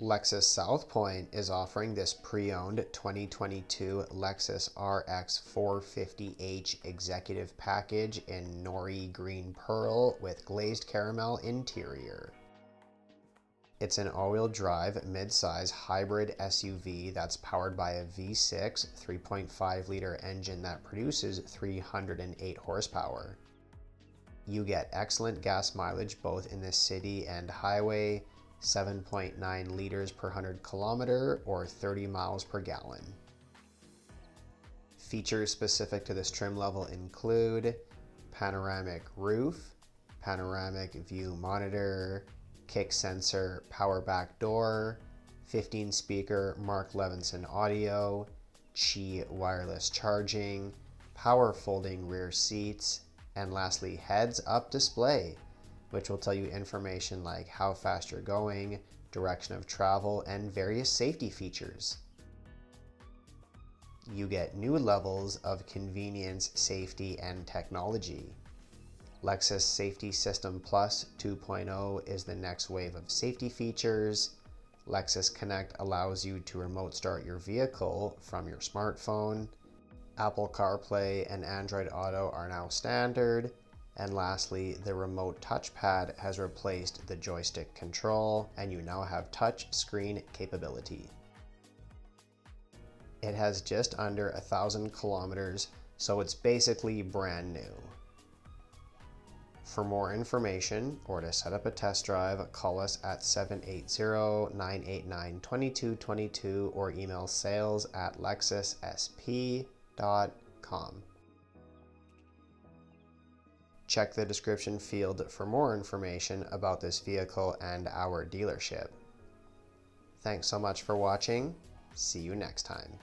Lexus South Pointe is offering this pre-owned 2022 Lexus RX 450h executive package in nori green pearl with glazed caramel interior. It's an all-wheel drive mid-size hybrid SUV that's powered by a V6 3.5 liter engine that produces 308 horsepower. You get excellent gas mileage both in the city and highway, 7.9 liters per 100 kilometer or 30 miles per gallon. Features specific to this trim level include panoramic roof, panoramic view monitor, kick sensor, power back door, 15 speaker Mark Levinson audio, Qi wireless charging, power folding rear seats, and lastly heads up display which will tell you information like how fast you're going, direction of travel, and various safety features. You get new levels of convenience, safety, and technology. Lexus Safety System Plus 2.0 is the next wave of safety features. Lexus Connect allows you to remote start your vehicle from your smartphone. Apple CarPlay and Android Auto are now standard. And lastly, the remote touchpad has replaced the joystick control and you now have touch screen capability. It has just under a thousand kilometers, so it's basically brand new. For more information or to set up a test drive, call us at 780-989-2222 or email sales at lexussp.com. Check the description field for more information about this vehicle and our dealership. Thanks so much for watching. See you next time.